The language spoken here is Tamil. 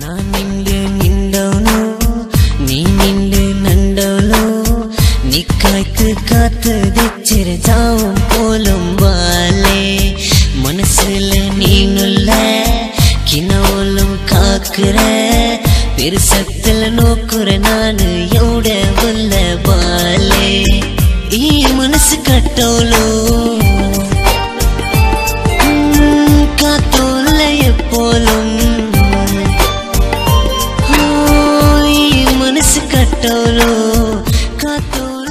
ನಾನು ನಿನ್ಲೆ ನಿಂಡವನು நீ நின்று நண்டவளோ நீ காய்த்து காத்து திச்சிருந்தாவும் போலும் வாலே மனசுல நீ நுள்ள கிணவுலும் காக்குற பெருசத்துல நோக்குற நானு எவ்வளோ உள்ள வாலே ஈ மனசு கட்டோலோ dulu kau